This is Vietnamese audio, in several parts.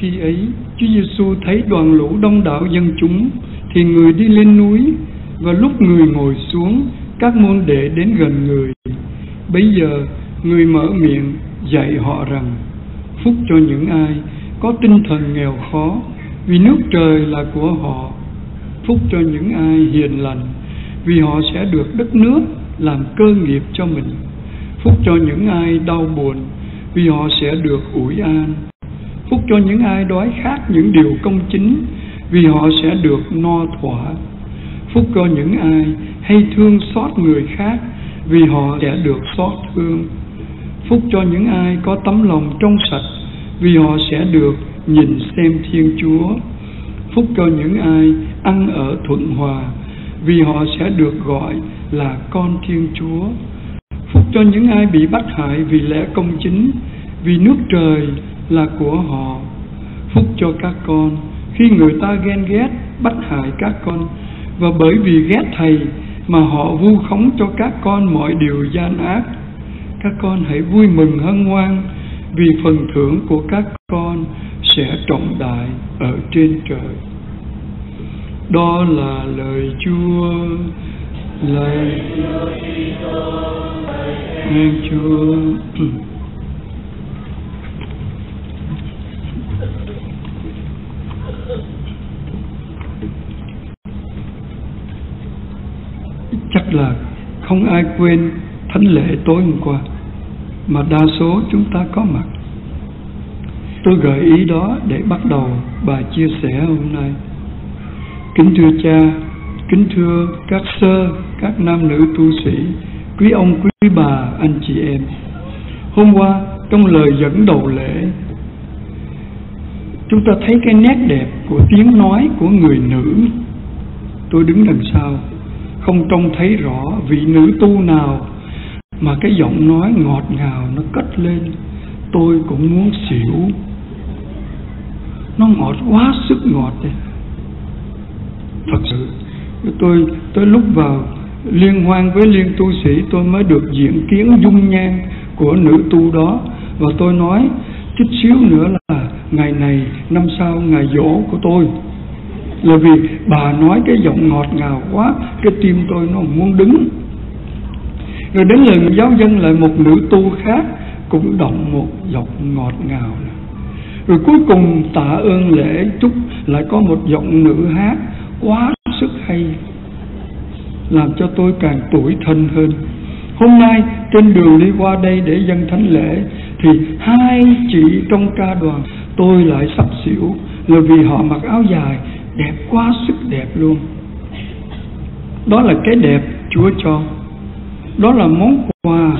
Khi ấy, Chúa Giêsu thấy đoàn lũ đông đảo dân chúng, thì người đi lên núi, và lúc người ngồi xuống, các môn đệ đến gần người. Bấy giờ, người mở miệng dạy họ rằng, phúc cho những ai có tinh thần nghèo khó, vì nước trời là của họ. Phúc cho những ai hiền lành, vì họ sẽ được đất nước làm cơ nghiệp cho mình. Phúc cho những ai đau buồn, vì họ sẽ được ủi an. Phúc cho những ai đói khát những điều công chính, vì họ sẽ được no thỏa. Phúc cho những ai hay thương xót người khác, vì họ sẽ được xót thương. Phúc cho những ai có tấm lòng trong sạch, vì họ sẽ được nhìn xem Thiên Chúa. Phúc cho những ai ăn ở thuận hòa, vì họ sẽ được gọi là con Thiên Chúa. Phúc cho những ai bị bắt hại vì lẽ công chính, vì nước trời là của họ. Phúc cho các con khi người ta ghen ghét bắt hại các con và bởi vì ghét thầy mà họ vu khống cho các con mọi điều gian ác. Các con hãy vui mừng hân hoan vì phần thưởng của các con sẽ trọng đại ở trên trời. Đó là lời Chúa, lời Chúa, Chúa. Chắc là không ai quên thánh lễ tối hôm qua, mà đa số chúng ta có mặt. Tôi gợi ý đó để bắt đầu bài chia sẻ hôm nay. Kính thưa cha, kính thưa các sơ, các nam nữ tu sĩ, quý ông, quý bà, anh chị em. Hôm qua, trong lời dẫn đầu lễ, chúng ta thấy cái nét đẹp của tiếng nói của người nữ. Tôi đứng đằng sau không trông thấy rõ vị nữ tu nào, mà cái giọng nói ngọt ngào nó cất lên. Tôi cũng muốn xỉu. Nó ngọt quá sức ngọt đi thật sự, tôi, tới lúc vào liên hoan với liên tu sĩ, tôi mới được diện kiến dung nhan của nữ tu đó. Và tôi nói, chút xíu nữa là ngày này, năm sau ngày dỗ của tôi là vì bà nói cái giọng ngọt ngào quá, cái tim tôi nó muốn đứng. Rồi đến lần giáo dân lại một nữ tu khác cũng động một giọng ngọt ngào rồi cuối cùng tạ ơn lễ chúc lại có một giọng nữ hát, quá sức hay, làm cho tôi càng tuổi thân hơn. Hôm nay trên đường đi qua đây để dân thánh lễ, thì hai chị trong ca đoàn, tôi lại sắp xỉu là vì họ mặc áo dài đẹp quá sức đẹp luôn. Đó là cái đẹp Chúa cho. Đó là món quà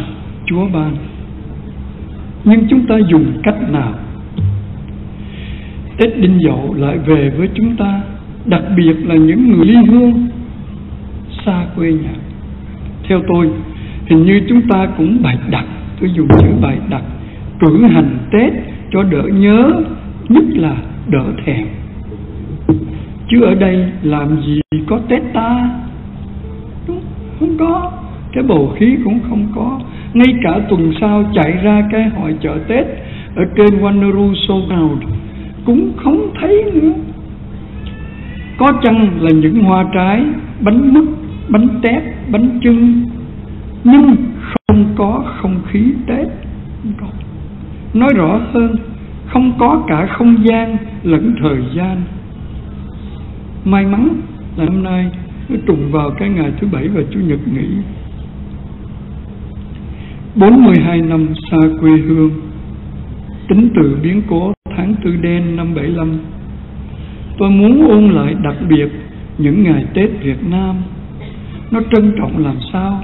Chúa ban. Nhưng chúng ta dùng cách nào? Tết Đinh Dậu lại về với chúng ta, đặc biệt là những người ly hương xa quê nhà. Theo tôi, hình như chúng ta cũng bày đặt, tôi dùng chữ bày đặt, cử hành Tết cho đỡ nhớ, nhất là đỡ thèm chứ ở đây làm gì có Tết ta? Đúng, không có cái bầu khí cũng không có. Ngay cả tuần sau chạy ra cái hội chợ Tết ở trên Wanneroo Showground cũng không thấy nữa. Có chăng là những hoa trái bánh mứt bánh tép bánh chưng nhưng không có không khí Tết. Nói rõ hơn không có cả không gian lẫn thời gian may mắn là năm nay nó trùng vào cái ngày thứ bảy và chủ nhật nghỉ. 42 năm xa quê hương, tính từ biến cố tháng tư đen năm 75 tôi muốn ôn lại đặc biệt những ngày Tết Việt Nam. Nó trân trọng làm sao?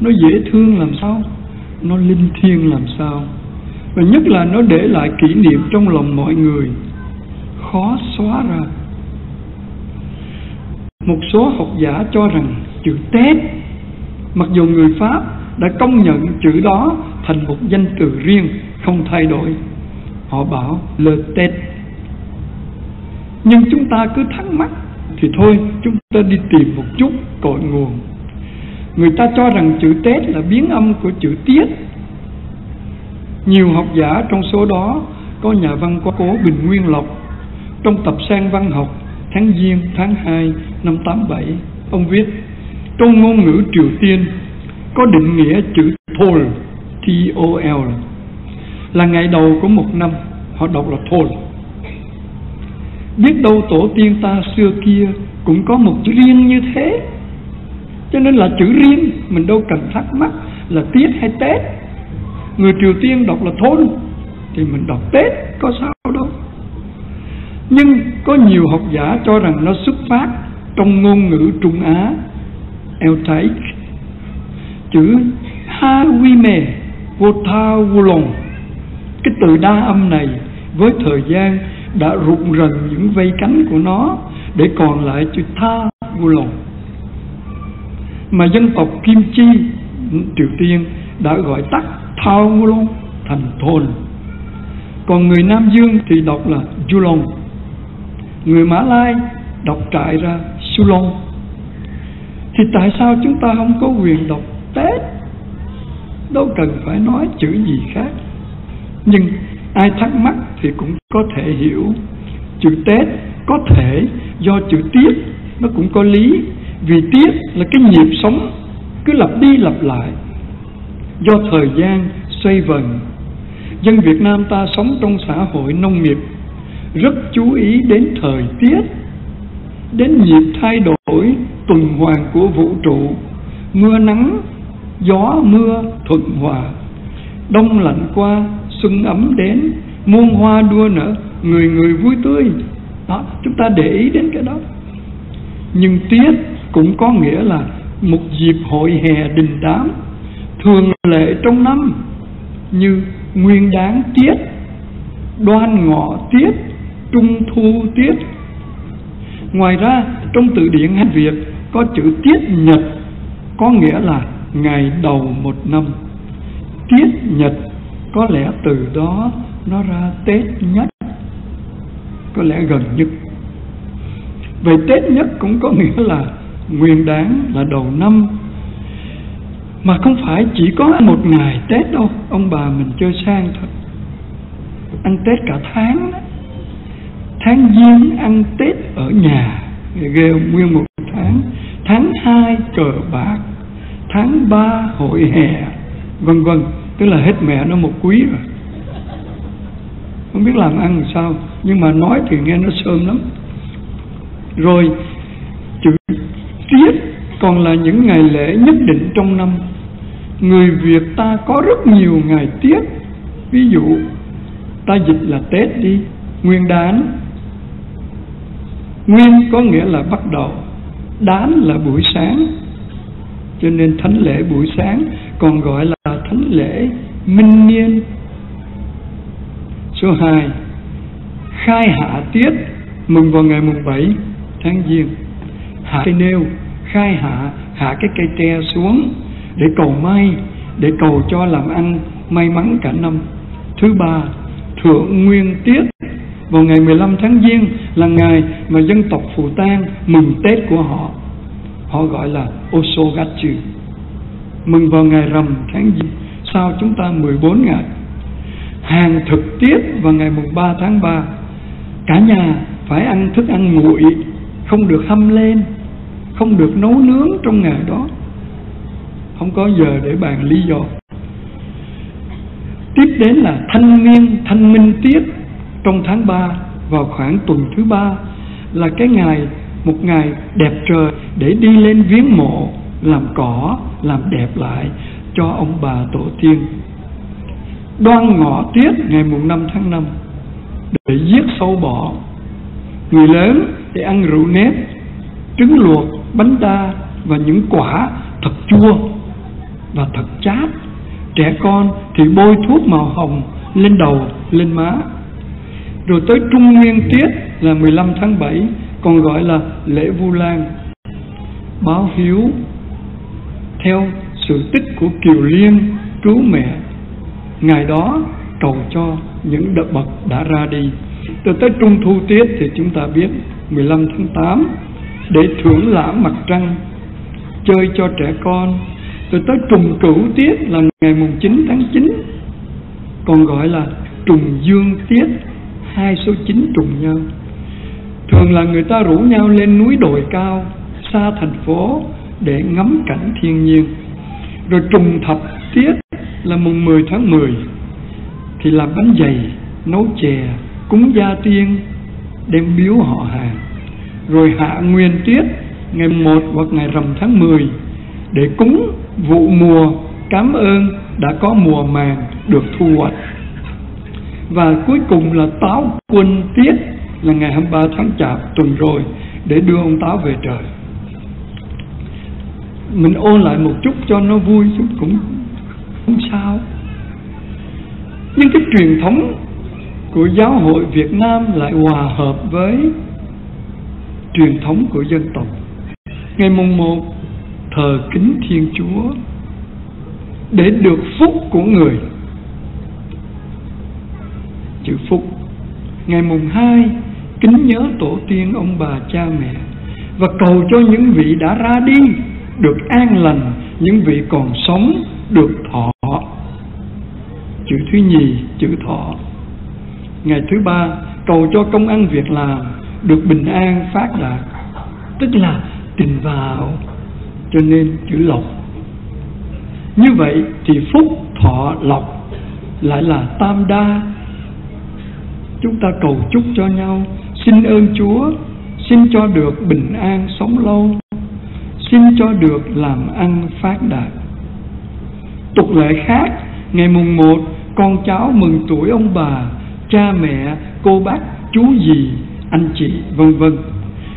Nó dễ thương làm sao? Nó linh thiêng làm sao? Và nhất là nó để lại kỷ niệm trong lòng mọi người. Khó xóa ra một số học giả cho rằng chữ Tết, mặc dù người Pháp đã công nhận chữ đó thành một danh từ riêng, không thay đổi. Họ bảo le Tết. Nhưng chúng ta cứ thắc mắc thì thôi, chúng ta đi tìm một chút cội nguồn. Người ta cho rằng chữ Tết là biến âm của chữ Tiết. Nhiều học giả trong số đó có nhà văn quá cố Bình Nguyên Lộc. Trong tập sang văn học tháng Giêng tháng 2 năm 87 ông viết, trong ngôn ngữ Triều Tiên, có định nghĩa chữ Thol T-O-L là ngày đầu của một năm, họ đọc là Thol. Biết đâu tổ tiên ta xưa kia cũng có một chữ riêng như thế, cho nên là chữ riêng mình đâu cần thắc mắc là tiết hay tết. Người triều tiên đọc là thôn thì mình đọc tết, có sao? Nhưng có nhiều học giả cho rằng nó xuất phát trong ngôn ngữ trung á Eltaic chữ ha vi mè vô tha vô lòng cái từ đa âm này với thời gian đã rụng rần những vây cánh của nó để còn lại chữ tha vô lòng mà dân tộc Kim Chi, Triều Tiên đã gọi tắt Thao Vô Long thành thôn. Còn người Nam Dương thì đọc là Du Long người Mã Lai đọc trại ra Sulon thì tại sao chúng ta không có quyền đọc Tết đâu cần phải nói chữ gì khác. Nhưng ai thắc mắc thì cũng có thể hiểu. Chữ Tết có thể do chữ Tiết, nó cũng có lý. Vì Tiết là cái nhịp sống, cứ lặp đi lặp lại. Do thời gian xoay vần, dân Việt Nam ta sống trong xã hội nông nghiệp rất chú ý đến thời tiết, đến nhịp thay đổi tuần hoàn của vũ trụ. Mưa nắng, gió mưa, thuận hòa. Đông lạnh qua, xuân ấm đến, muôn hoa đua nở, người người vui tươi. Đó, chúng ta để ý đến cái đó. Nhưng tiết cũng có nghĩa là một dịp hội hè đình đám, thường lệ trong năm, như nguyên đáng tiết, đoan ngọ tiết trung thu tiết. Ngoài ra, trong từ điển Hán việt, có chữ tiết nhật, có nghĩa là ngày đầu một năm. Tiết nhật có lẽ từ đó nó ra tết nhất, có lẽ gần nhất. Vậy tết nhất cũng có nghĩa là nguyên đáng, là đầu năm. Mà không phải chỉ có một ngày tết đâu, ông bà mình chơi sang thôi. Ăn tết cả tháng đó tháng giêng ăn tết ở nhà, ghê nguyên một tháng. Tháng hai cờ bạc. Tháng ba hội hè. Vân vân. Tức là hết mẹ nó một quý rồi. Không biết làm ăn làm sao. Nhưng mà nói thì nghe nó sơm lắm. Rồi, chữ tiết còn là những ngày lễ nhất định trong năm. Người việt ta có rất nhiều ngày tiết. Ví dụ, ta dịch là tết đi. Nguyên đán nguyên có nghĩa là bắt đầu đán là buổi sáng. Cho nên thánh lễ buổi sáng còn gọi là thánh lễ minh niên. Số 2 khai hạ tiết, mừng vào ngày mùng 7 tháng giêng. Hạ cây nêu, khai hạ hạ cái cây tre xuống để cầu may, để cầu cho làm ăn may mắn cả năm. Thứ ba, thượng nguyên tiết vào ngày 15 tháng giêng là ngày mà dân tộc Phù Tang mừng Tết của họ. Họ gọi là Osogatsu. Mừng vào ngày rằm tháng giêng, sau chúng ta 14 ngày. Hàng thực tiết vào ngày mùng 3 tháng 3 cả nhà phải ăn thức ăn nguội, không được hâm lên, không được nấu nướng trong ngày đó. Không có giờ để bàn lý do. Tiếp đến là thanh niên, thanh minh tiết trong tháng 3 vào khoảng tuần thứ ba là cái ngày, một ngày đẹp trời để đi lên viếng mộ, làm cỏ, làm đẹp lại cho ông bà tổ tiên. Đoan ngọ tiết ngày mùng 5 tháng 5 để giết sâu bọ. Người lớn thì ăn rượu nếp, trứng luộc, bánh đa và những quả thật chua và thật chát. Trẻ con thì bôi thuốc màu hồng lên đầu, lên má rồi tới trung nguyên tiết là 15 tháng 7 còn gọi là lễ vu lan. Báo hiếu theo sự tích của kiều liên cứu mẹ. Ngày đó, cầu cho những đợt bậc đã ra đi. Từ tới trung thu tiết thì chúng ta biết 15 tháng 8 để thưởng lãm mặt trăng, chơi cho trẻ con. Rồi tới trùng cửu tiết là ngày mùng 9 tháng 9 còn gọi là trùng dương tiết hai số chín trùng nhau thường là người ta rủ nhau lên núi đồi cao, xa thành phố để ngắm cảnh thiên nhiên. Rồi trùng thập tiết là mùng 10 tháng 10 thì làm bánh dày, nấu chè, cúng gia tiên, đem biếu họ hàng. Rồi hạ nguyên tiết, ngày 1 hoặc ngày rằm tháng 10 để cúng vụ mùa cảm ơn đã có mùa màng được thu hoạch và cuối cùng là táo quân tiết là ngày 23 tháng chạp tuần rồi để đưa ông táo về trời. Mình ôn lại một chút cho nó vui chứ cũng không sao. Nhưng cái truyền thống của giáo hội Việt Nam lại hòa hợp với truyền thống của dân tộc. Ngày mùng 1 thờ kính Thiên Chúa, để được phúc của người chữ phúc. Ngày mùng 2 kính nhớ tổ tiên ông bà cha mẹ và cầu cho những vị đã ra đi được an lành, những vị còn sống được thọ. Chữ thứ nhì, chữ thọ. Ngày thứ ba, cầu cho công ăn việc làm được bình an phát đạt, tức là tình vào, cho nên chữ lộc. Như vậy thì phúc thọ lộc lại là tam đa chúng ta cầu chúc cho nhau. Xin ơn chúa, xin cho được bình an sống lâu. Xin cho được làm ăn phát đạt. Tục lệ khác, ngày mùng 1 con cháu mừng tuổi ông bà, cha mẹ, cô bác, chú dì, anh chị, vân vân.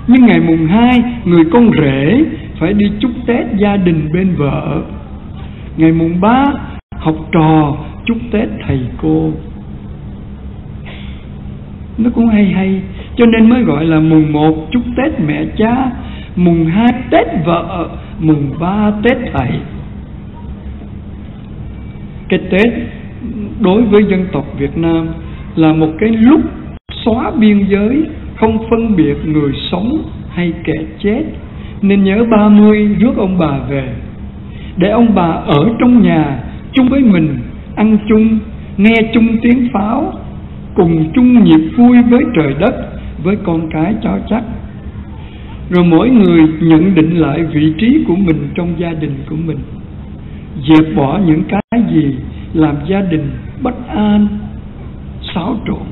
Nhưng ngày mùng 2 người con rể phải đi chúc Tết gia đình bên vợ. Ngày mùng 3 học trò chúc Tết thầy cô nó cũng hay hay. Cho nên mới gọi là mùng một chúc Tết mẹ cha, mùng hai Tết vợ, mùng ba Tết thầy. Cái Tết đối với dân tộc Việt Nam là một cái lúc xóa biên giới, không phân biệt người sống hay kẻ chết. Nên nhớ 30 rước ông bà về, để ông bà ở trong nhà chung với mình, ăn chung, nghe chung tiếng pháo cùng chung nhịp vui với trời đất, với con cái cho chắc. Rồi mỗi người nhận định lại vị trí của mình trong gia đình của mình. Dẹp bỏ những cái gì làm gia đình bất an, xáo trộn.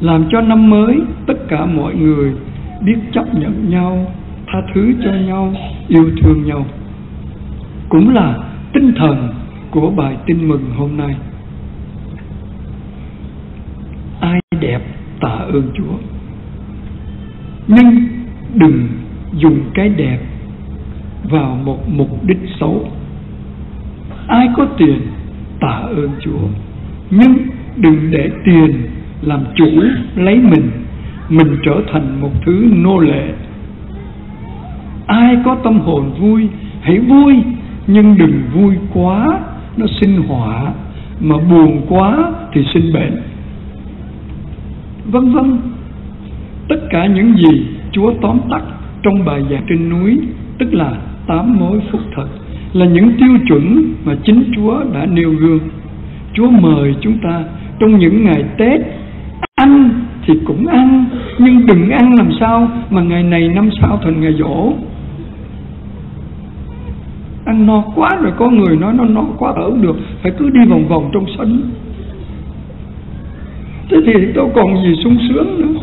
Làm cho năm mới, tất cả mọi người biết chấp nhận nhau, tha thứ cho nhau, yêu thương nhau. Cũng là tinh thần của bài tin mừng hôm nay ai đẹp tạ ơn chúa. Nhưng đừng dùng cái đẹp vào một mục đích xấu. Ai có tiền tạ ơn chúa. Nhưng đừng để tiền làm chủ lấy mình mình trở thành một thứ nô lệ. Ai có tâm hồn vui, hãy vui, nhưng đừng vui quá, nó sinh họa. Mà buồn quá thì sinh bệnh vân vân. Tất cả những gì Chúa tóm tắt trong bài giảng trên núi, tức là tám mối phúc thật, là những tiêu chuẩn mà chính Chúa đã nêu gương. Chúa mời chúng ta trong những ngày Tết, ăn thì cũng ăn, nhưng đừng ăn làm sao mà ngày này năm sau thành ngày dỗ ăn no quá rồi có người nói nó no quá, ở được, phải cứ đi vòng vòng trong sân thế thì đâu còn gì sung sướng nữa.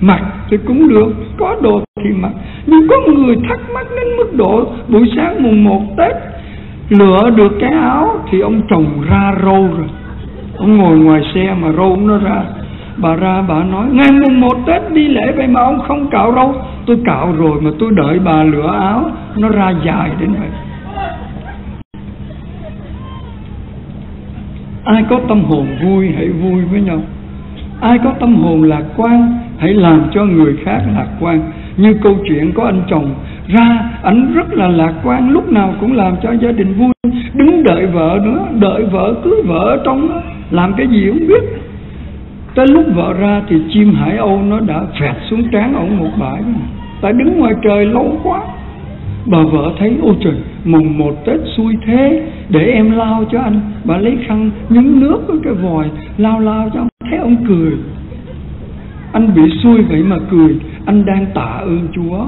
Mặc thì cũng được, có đồ thì mặc. Nhưng có người thắc mắc đến mức độ buổi sáng mùng một tết, lựa được cái áo thì ông chồng ra râu rồi. Ông ngồi ngoài xe mà râu nó ra. Bà ra, bà nói, ngày mùng một tết đi lễ vậy mà ông không cạo râu. Tôi cạo rồi mà tôi đợi bà lựa áo nó ra dài đến vậy. Ai có tâm hồn vui hãy vui với nhau. Ai có tâm hồn lạc quan hãy làm cho người khác lạc quan. Như câu chuyện có anh chồng, ra ảnh rất là lạc quan, lúc nào cũng làm cho gia đình vui. Đứng đợi vợ nữa, đợi vợ cưới vợ ở trong đó. Làm cái gì không biết. Tới lúc vợ ra thì chim hải âu nó đã phẹt xuống trán ổng một bãi tại đứng ngoài trời lâu quá. Bà vợ thấy, ôi trời mùng một tết xui thế, để em lao cho anh. Bà lấy khăn nhúng nước với cái vòi, lao lao cho thấy ông cười. Anh bị xui vậy mà cười. Anh đang tạ ơn chúa.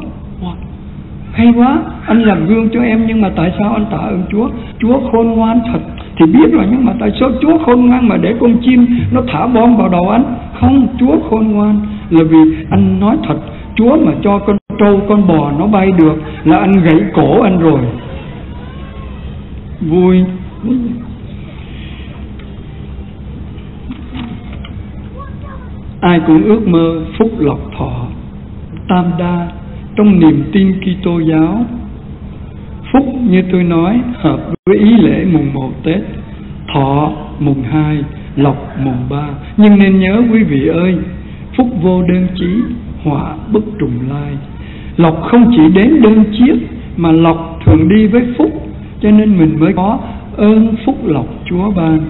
Hay quá. Anh làm gương cho em, nhưng mà tại sao anh tạ ơn chúa? Chúa khôn ngoan thật. Thì biết rồi, nhưng mà tại sao chúa khôn ngoan mà để con chim nó thả bom vào đầu anh? Không, chúa khôn ngoan. Là vì anh nói thật. Chúa mà cho con trâu, con bò nó bay được là anh gãy cổ anh rồi vui. Ai cũng ước mơ phúc lộc thọ. Tam đa, trong niềm tin Kitô giáo. Phúc như tôi nói, hợp với ý lễ mùng một Tết. Thọ mùng hai, lộc mùng ba. Nhưng nên nhớ quý vị ơi, phúc vô đơn chí, họa bất trùng lai. Lộc không chỉ đến đơn chiếc, mà lộc thường đi với phúc cho nên mình mới có ơn phúc lộc chúa ban.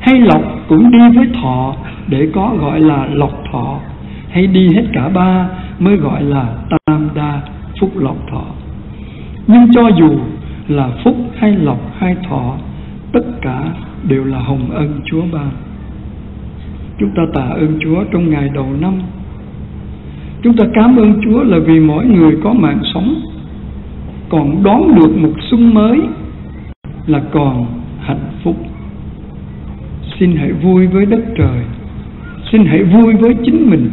Hay lộc cũng đi với thọ, để có gọi là lộc thọ. Hay đi hết cả ba mới gọi là tam đa phúc lộc thọ. Nhưng cho dù là phúc hay lộc hay thọ, tất cả đều là hồng ân chúa ban. Chúng ta tạ ơn chúa trong ngày đầu năm. Chúng ta cảm ơn chúa là vì mỗi người có mạng sống còn đón được một xuân mới là còn hạnh phúc. Xin hãy vui với đất trời. Xin hãy vui với chính mình.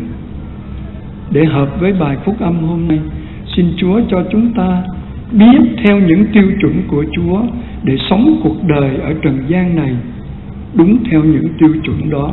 Để hợp với bài phúc âm hôm nay, xin chúa cho chúng ta biết theo những tiêu chuẩn của chúa để sống cuộc đời ở trần gian này đúng theo những tiêu chuẩn đó.